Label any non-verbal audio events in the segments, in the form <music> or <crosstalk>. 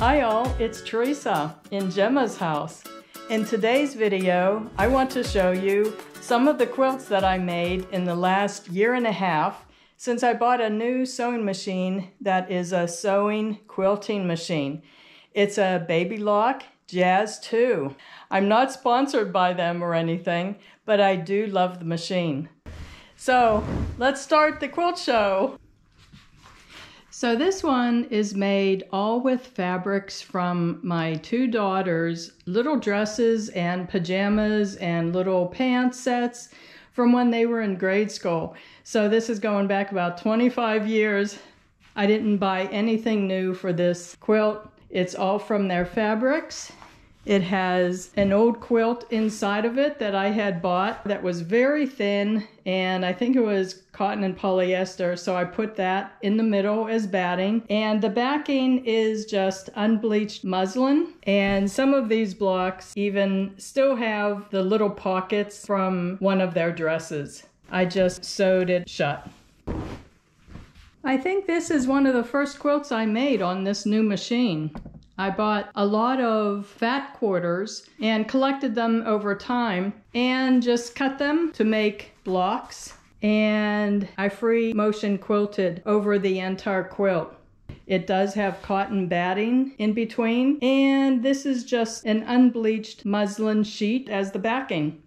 Hi all, it's Teresa in Gemma's house. In today's video, I want to show you some of the quilts that I made in the last year and a half since I bought a new sewing machine that is a sewing quilting machine. It's a Baby Lock Jazz 2. I'm not sponsored by them or anything, but I do love the machine. So let's start the quilt show. So this one is made all with fabrics from my two daughters' little dresses and pajamas and little pants sets from when they were in grade school. So this is going back about 25 years. I didn't buy anything new for this quilt. It's all from their fabrics it has an old quilt inside of it that I had bought that was very thin, and I think it was cotton and polyester, so I put that in the middle as batting. And the backing is just unbleached muslin, and some of these blocks even still have the little pockets from one of their dresses. I just sewed it shut. I think this is one of the first quilts I made on this new machine. I bought a lot of fat quarters and collected them over time and just cut them to make blocks. And I free motion quilted over the entire quilt. It does have cotton batting in between, and this is just an unbleached muslin sheet as the backing.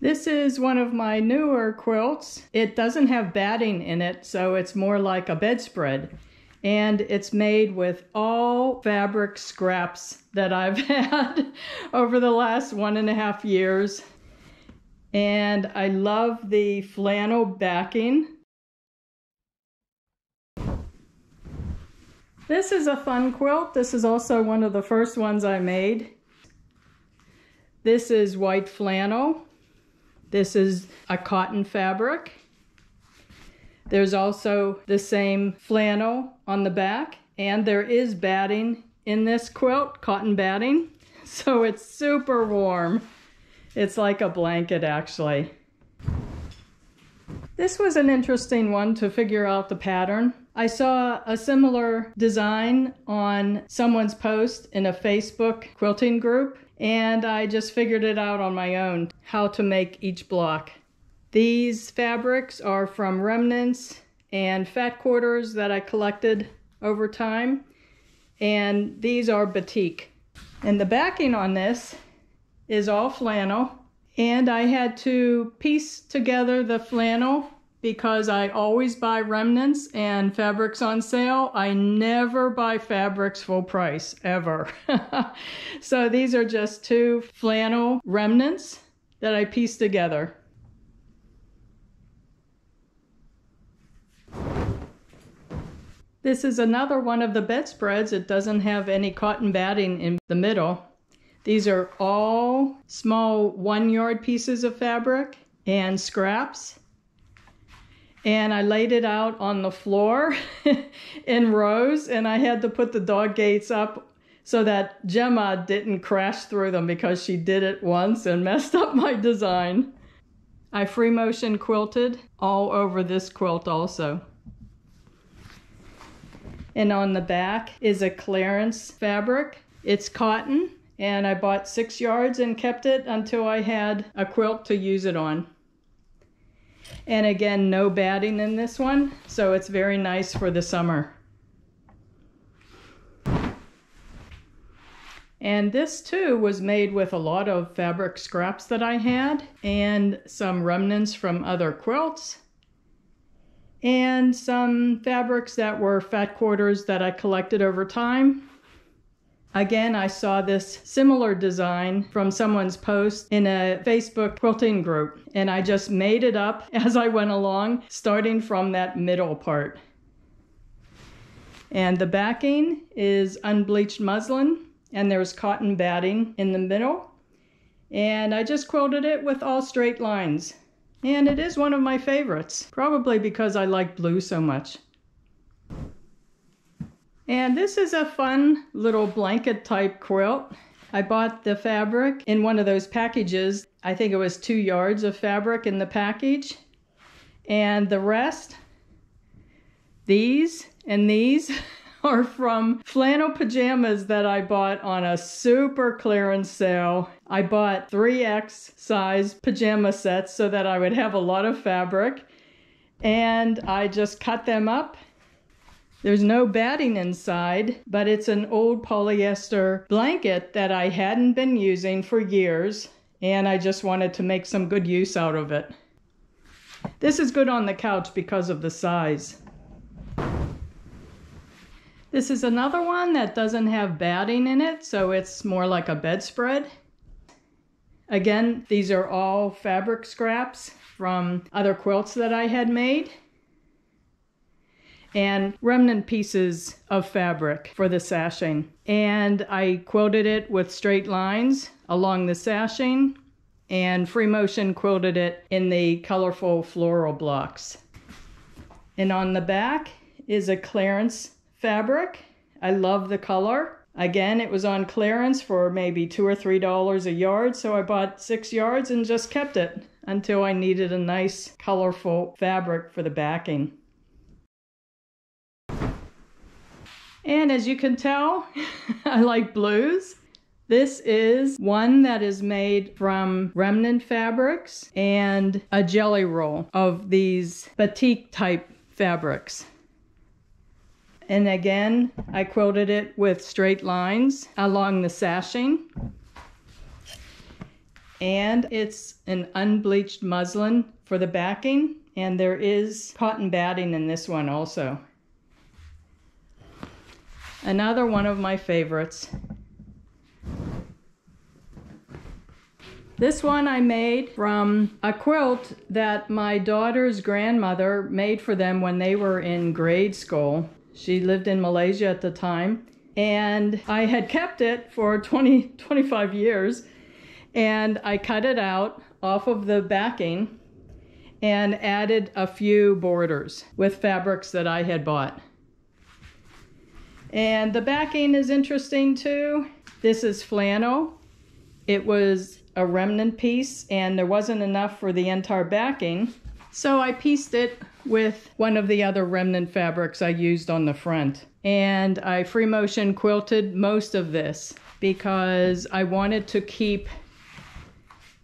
This is one of my newer quilts. It doesn't have batting in it, so it's more like a bedspread and it's made with all fabric scraps that I've <laughs> had over the last one and a half years. And I love the flannel backing. This is a fun quilt. This is also one of the first ones I made. This is white flannel. This is a cotton fabric. There's also the same flannel on the back, and there is batting in this quilt, cotton batting. <laughs> So it's super warm. It's like a blanket, actually. This was an interesting one to figure out the pattern. I saw a similar design on someone's post in a Facebook quilting group, and I just figured it out on my own how to make each block. These fabrics are from remnants and fat quarters that I collected over time. And these are batik. And the backing on this is all flannel. And I had to piece together the flannel because I always buy remnants and fabrics on sale. I never buy fabrics full price, ever. <laughs> so these are just two flannel remnants that I pieced together. This is another one of the bedspreads. It doesn't have any cotton batting in the middle. These are all small one yard pieces of fabric and scraps. And I laid it out on the floor <laughs> in rows and I had to put the dog gates up so that Gemma didn't crash through them because she did it once and <laughs> messed up my design. I free motion quilted all over this quilt also. And on the back is a clearance fabric. It's cotton, and I bought six yards and kept it until I had a quilt to use it on. And again, no batting in this one, so it's very nice for the summer. And this too was made with a lot of fabric scraps that I had and some remnants from other quilts and some fabrics that were fat quarters that I collected over time. Again, I saw this similar design from someone's post in a Facebook quilting group, and I just made it up <laughs> as I went along, starting from that middle part. And the backing is unbleached muslin, and there's cotton batting in the middle. And I just quilted it with all straight lines. And it is one of my favorites, probably because I like blue so much. And this is a fun little blanket type quilt. I bought the fabric in one of those packages. I think it was two yards of fabric in the package. And the rest, these and these, <laughs> <laughs> are from flannel pajamas that I bought on a super clearance sale. I bought 3X size pajama sets so that I would have a lot of fabric. And I just cut them up. There's no batting inside, but it's an old polyester blanket that I hadn't been using for years, and I just wanted to make some good use out of it. This is good on the couch because of the size. This is another one that doesn't have batting in it, so it's more like a bedspread. Again, these are all fabric scraps from other quilts that I had made. And remnant pieces of fabric for the sashing. And I quilted it with straight lines along the sashing and Free Motion quilted it in the colorful floral blocks. And on the back is a clearance fabric. I love the color. Again, it was on clearance for maybe two or three dollars a yard, so I bought six yards and just kept it until I needed a nice colorful fabric for the backing. And as you can tell, <laughs> I like blues. This is one that is made from remnant fabrics and a jelly roll of these batik type fabrics. And again, I quilted it with straight lines along the sashing. And it's an unbleached muslin for the backing. And there is cotton batting in this one also. Another one of my favorites. This one I made from a quilt that my daughter's grandmother made for them when they were in grade school. She lived in Malaysia at the time. And I had kept it for 20, 25 years. And I cut it out off of the backing and added a few borders with fabrics that I had bought. And the backing is interesting too. This is flannel. It was a remnant piece and there wasn't enough for the entire backing. So I pieced it with one of the other remnant fabrics I used on the front. And I free motion quilted most of this because I wanted to keep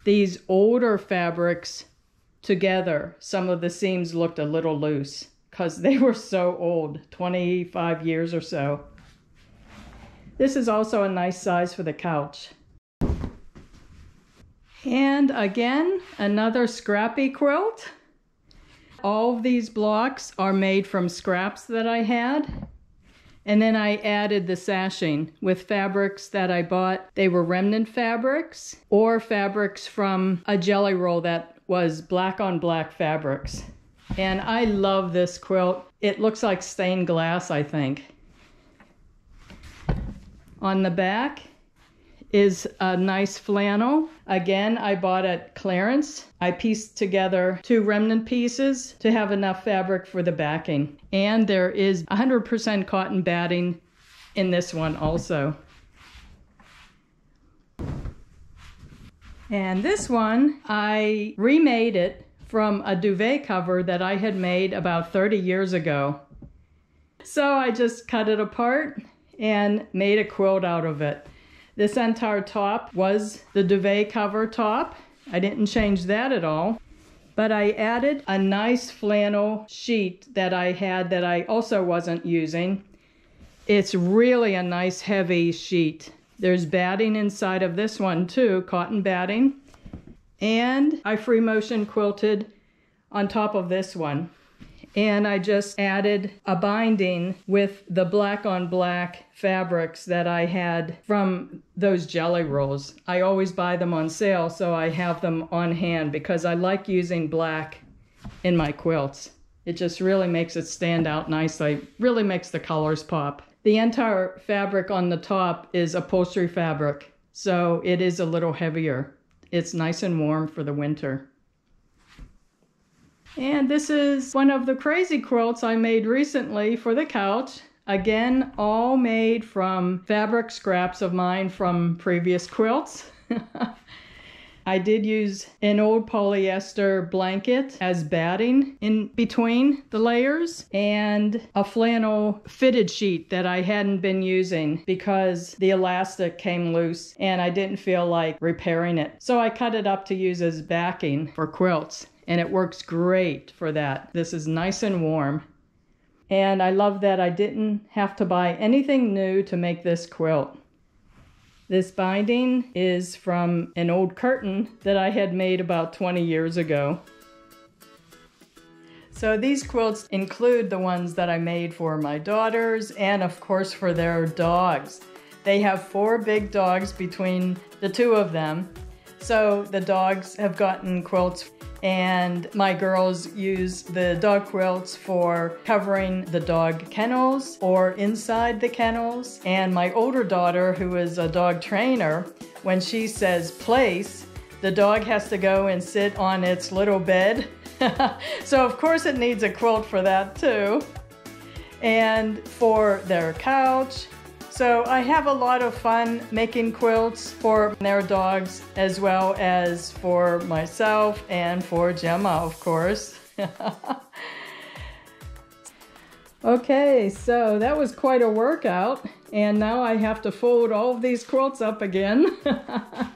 these older fabrics together. Some of the seams looked a little loose because they were so old, 25 years or so. This is also a nice size for the couch. And again, another scrappy quilt. All of these blocks are made from scraps that I had. And then I added the sashing with fabrics that I bought. They were remnant fabrics or fabrics from a jelly roll that was black on black fabrics. And I love this quilt. It looks like stained glass, I think. On the back, is a nice flannel. Again, I bought at Clarence. I pieced together two remnant pieces to have enough fabric for the backing. And there is 100% cotton batting in this one also. And this one, I remade it from a duvet cover that I had made about 30 years ago. So I just cut it apart and made a quilt out of it. This entire top was the duvet cover top. I didn't change that at all. But I added a nice flannel sheet that I had that I also wasn't using. It's really a nice heavy sheet. There's batting inside of this one too, cotton batting. And I free motion quilted on top of this one and I just added a binding with the black on black fabrics that I had from those jelly rolls. I always buy them on sale, so I have them on hand because I like using black in my quilts. It just really makes it stand out nicely, really makes the colors pop. The entire fabric on the top is upholstery fabric, so it is a little heavier. It's nice and warm for the winter. And this is one of the crazy quilts I made recently for the couch. Again, all made from fabric scraps of mine from previous quilts. <laughs> I did use an old polyester blanket as batting in between the layers and a flannel fitted sheet that I hadn't been using because the elastic came loose and I didn't feel like repairing it. So I cut it up to use as backing for quilts and it works great for that. This is nice and warm. And I love that I didn't have to buy anything new to make this quilt. This binding is from an old curtain that I had made about 20 years ago. So these quilts include the ones that I made for my daughters and of course for their dogs. They have four big dogs between the two of them. So the dogs have gotten quilts and my girls use the dog quilts for covering the dog kennels or inside the kennels. And my older daughter, who is a dog trainer, when she says place, the dog has to go and sit on its little bed. <laughs> so of course it needs a quilt for that too. And for their couch, so I have a lot of fun making quilts for their dogs as well as for myself and for Gemma, of course. <laughs> okay, so that was quite a workout. And now I have to fold all of these quilts up again. <laughs>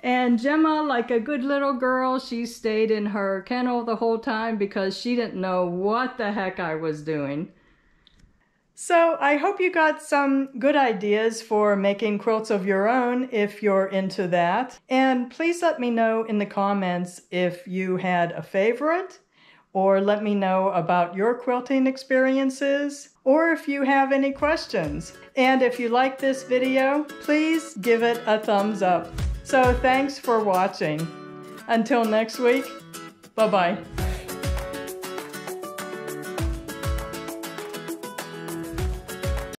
and Gemma, like a good little girl, she stayed in her kennel the whole time because she didn't know what the heck I was doing. So I hope you got some good ideas for making quilts of your own if you're into that. And please let me know in the comments if you had a favorite or let me know about your quilting experiences or if you have any questions. And if you like this video, please give it a thumbs up. So thanks for watching. Until next week, bye-bye.